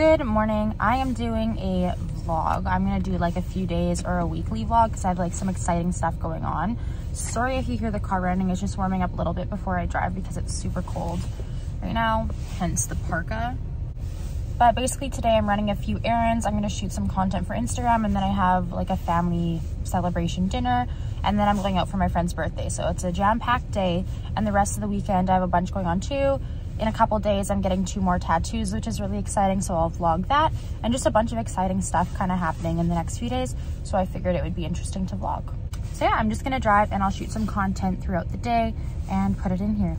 Good morning. I am doing a vlog. I'm gonna do like a few days or a weekly vlog because I have like some exciting stuff going on. Sorry if you hear the car running, it's just warming up a little bit before I drive because it's super cold right now, hence the parka. But basically today I'm running a few errands. I'm gonna shoot some content for Instagram and then I have like a family celebration dinner and then I'm going out for my friend's birthday. So it's a jam-packed day and the rest of the weekend I have a bunch going on too. In a couple days I'm getting two more tattoos, which is really exciting. So I'll vlog that and just a bunch of exciting stuff kind of happening in the next few days. So I figured it would be interesting to vlog. So yeah, I'm just gonna drive and I'll shoot some content throughout the day and put it in here.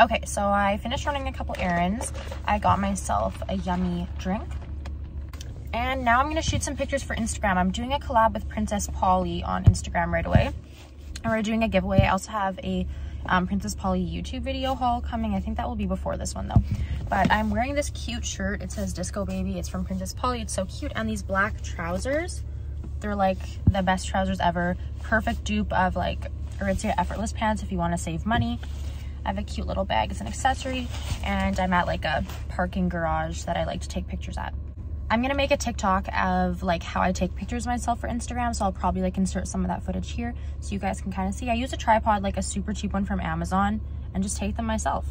Okay, so I finished running a couple errands. I got myself a yummy drink. And now I'm gonna shoot some pictures for Instagram. I'm doing a collab with Princess Polly on Instagram right away. And we're doing a giveaway. I also have a um, Princess Polly YouTube video haul coming. I think that will be before this one though. But I'm wearing this cute shirt. It says Disco Baby. It's from Princess Polly. It's so cute. And these black trousers, they're like the best trousers ever. Perfect dupe of like Aritzia Effortless pants if you wanna save money. I have a cute little bag as an accessory and I'm at like a parking garage that I like to take pictures at. I'm gonna make a TikTok of like how I take pictures myself for Instagram. So I'll probably like insert some of that footage here so you guys can kind of see. I use a tripod, like a super cheap one from Amazon and just take them myself.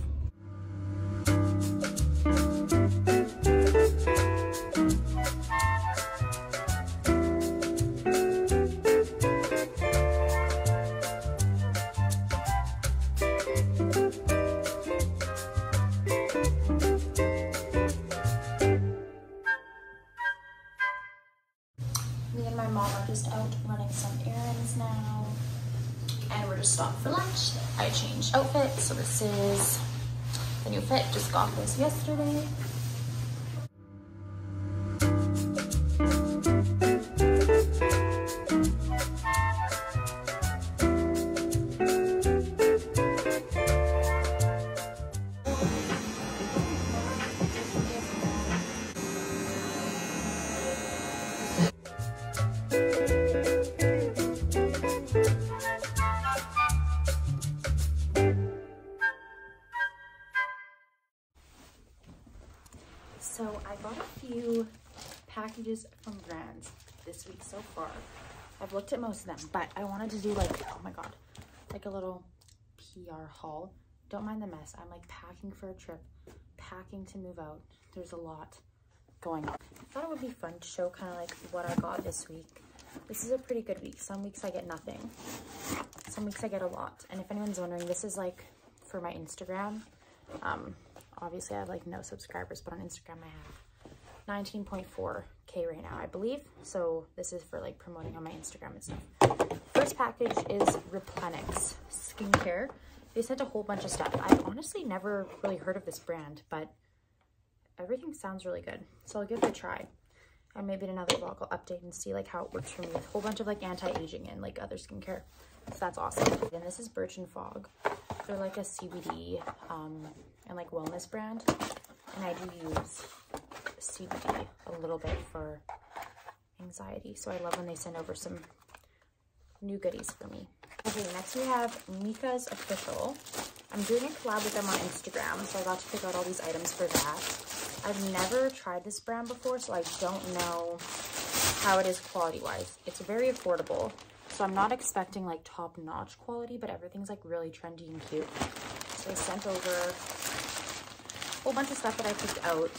We're just stopped for lunch. I changed outfits, so this is the new fit. Just got this yesterday. Packages from brands this week so far. I've looked at most of them, but I wanted to do like, oh my God, like a little PR haul. Don't mind the mess. I'm like packing for a trip, packing to move out. There's a lot going on. I thought it would be fun to show kind of like what I got this week. This is a pretty good week. Some weeks I get nothing. Some weeks I get a lot. And if anyone's wondering, this is like for my Instagram. Um, obviously I have like no subscribers, but on Instagram I have 19.4k right now, I believe. So this is for like promoting on my Instagram and stuff. First package is Replenix skincare. They sent a whole bunch of stuff. I've honestly never really heard of this brand, but everything sounds really good. So I'll give it a try. And maybe in another vlog I'll update and see like how it works for me a whole bunch of like anti-aging and like other skincare. So that's awesome. And this is Birch and Fog. They're like a CBD um, and like wellness brand. And I do use CBD a little bit for anxiety. So I love when they send over some new goodies for me. Okay, next we have Micas Official. I'm doing a collab with them on Instagram, so I got to pick out all these items for that. I've never tried this brand before, so I don't know how it is quality-wise. It's very affordable, so I'm not expecting like top-notch quality, but everything's like really trendy and cute. So I sent over a whole bunch of stuff that I picked out.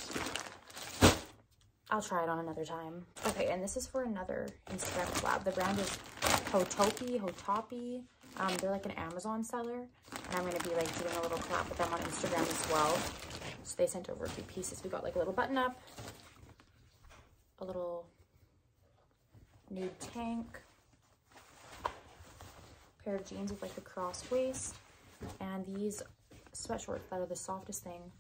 I'll try it on another time. Okay, and this is for another Instagram collab. The brand is Hotopi, Hotopi. Um, they're like an Amazon seller, and I'm gonna be like doing a little collab with them on Instagram as well. So they sent over a few pieces. We got like a little button up, a little nude tank, pair of jeans with like the cross waist, and these sweatshorts that are the softest thing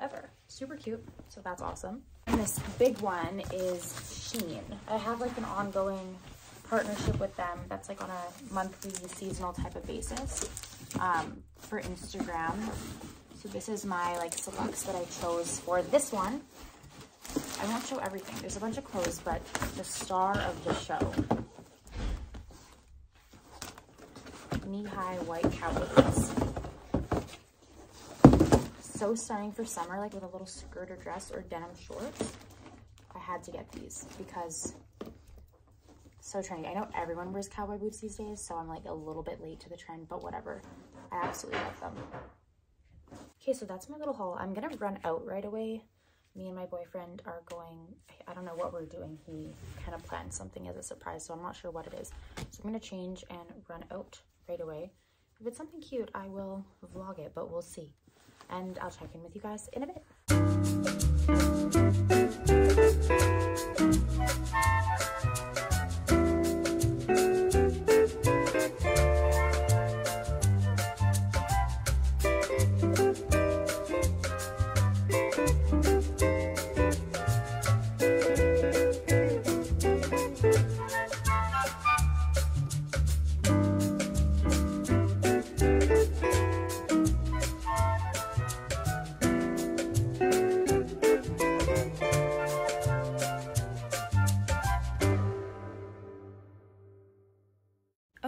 ever. Super cute, so that's awesome. And this big one is Shein. I have like an ongoing partnership with them that's like on a monthly seasonal type of basis um, for Instagram. So this is my like selects that I chose for this one. I won't show everything. There's a bunch of clothes, but the star of the show. Knee-high white cowboy boots. So stunning for summer, like with a little skirt or dress or denim shorts. I had to get these because so trendy. I know everyone wears cowboy boots these days, so I'm like a little bit late to the trend, but whatever. I absolutely love them. Okay, so that's my little haul. I'm gonna run out right away. Me and my boyfriend are going, I don't know what we're doing. He kind of planned something as a surprise, so I'm not sure what it is. So I'm gonna change and run out right away. If it's something cute, I will vlog it, but we'll see. And I'll check in with you guys in a bit.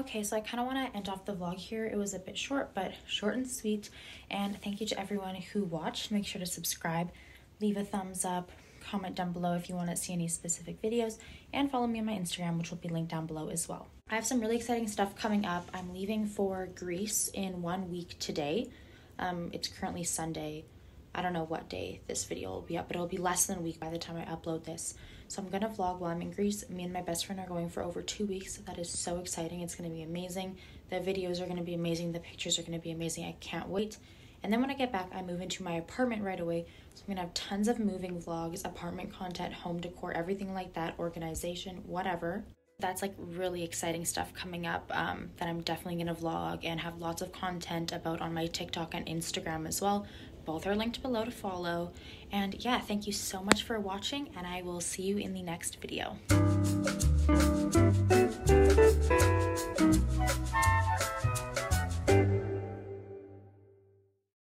Okay, so I kind of want to end off the vlog here. It was a bit short, but short and sweet. And thank you to everyone who watched. Make sure to subscribe, leave a thumbs up, comment down below if you want to see any specific videos, and follow me on my Instagram, which will be linked down below as well. I have some really exciting stuff coming up. I'm leaving for Greece in one week today. Um, it's currently Sunday. I don't know what day this video will be up, but it'll be less than a week by the time I upload this. So I'm gonna vlog while I'm in Greece. Me and my best friend are going for over two weeks. That is so exciting. It's gonna be amazing. The videos are gonna be amazing. The pictures are gonna be amazing. I can't wait. And then when I get back, I move into my apartment right away. So I'm gonna have tons of moving vlogs, apartment content, home decor, everything like that, organization, whatever. That's like really exciting stuff coming up um, that I'm definitely gonna vlog and have lots of content about on my TikTok and Instagram as well. Both are linked below to follow. And yeah, thank you so much for watching, and I will see you in the next video.